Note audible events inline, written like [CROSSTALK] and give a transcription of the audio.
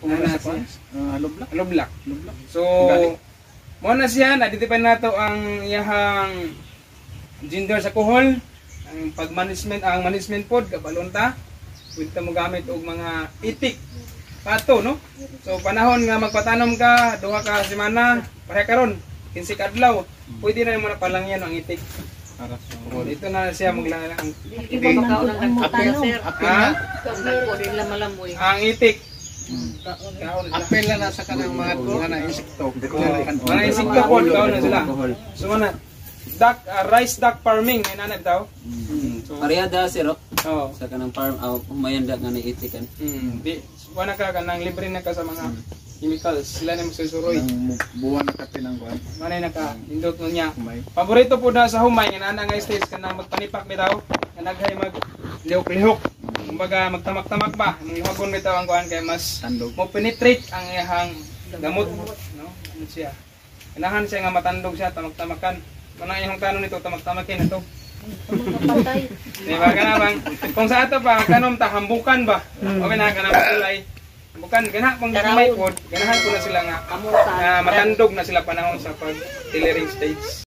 Kumuna Ano sa siya? Uh, lublak. Lublak. Lublak. So, Galing. mo na siya, na-identify na to ang iyahang gender sa kuhol, ang pag-management, ang management pod, kabalunta, pwede ta mo gamit og mga itik, pato, no? So, panahon nga magpatanom ka, duha ka semana, pareha karon 15 kadlaw, pwede na mo na palangyan ang itik. Para sa O, dito na siya maglalang ang itik. Mm. Na. Apel na nasa kanang mga mga na insekto. Oh, na mga insekto pod, kaon na sila. So, mana, duck, ah, rice duck farming, may nanag daw. So, Ariada sir, oh. oh, sa kanang farm aw mayanda nga naitikan. Mm, di, wala ka ka nang libre na ka sa mga chemicals. Sila na magsusuroy. Nang buwan na kati ng kuan. Manay na ka, indot mo niya. Paborito po na sa humay, nga nana nga stage ka na magpanipak bitaw, nga naghay mag lihok-lihok. Kumbaga magtamak-tamak ba, mangihagon bitaw ang kuan kay mas Tandog. mo penetrate ang iyahang gamot, no? Ano siya? Kailangan siya nga matandog siya, tamak-tamakan. Kung ang iyong tanong nito, tamak-tamakin ito. [LAUGHS] Di ba ka na bang? Kung sa ato pa, kanom ta, hambukan ba? Okay na, kanang kulay. Hambukan, ganha pang may pod, ganahan ko na sila nga, na matandog na sila panahon sa pag-tillering stage.